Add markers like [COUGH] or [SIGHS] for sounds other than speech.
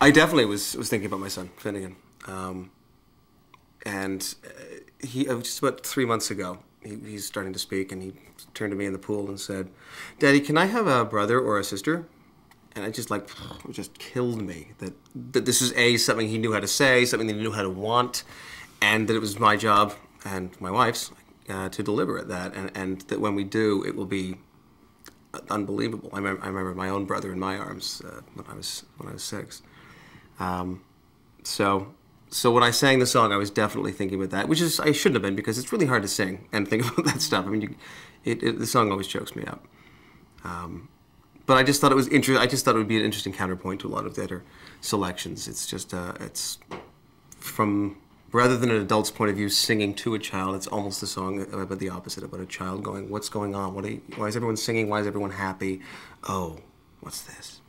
I definitely was was thinking about my son Finnigan, um, and uh, he uh, just about three months ago. He, he's starting to speak, and he turned to me in the pool and said, "Daddy, can I have a brother or a sister?" And it just like [SIGHS] it just killed me that that this is a something he knew how to say, something that he knew how to want, and that it was my job and my wife's uh, to deliver at that, and and that when we do, it will be unbelievable. I remember, I remember my own brother in my arms uh, when I was when I was six. Um, so so when I sang the song, I was definitely thinking about that, which is I shouldn't have been because it's really hard to sing and think [LAUGHS] about that stuff. I mean, you, it, it, the song always chokes me up. Um, but I just thought it was interesting. I just thought it would be an interesting counterpoint to a lot of the other selections. It's just uh, it's from rather than an adult's point of view singing to a child, it's almost a song about the opposite about a child going, "What's going on? What? You, why is everyone singing? Why is everyone happy? Oh, what's this?"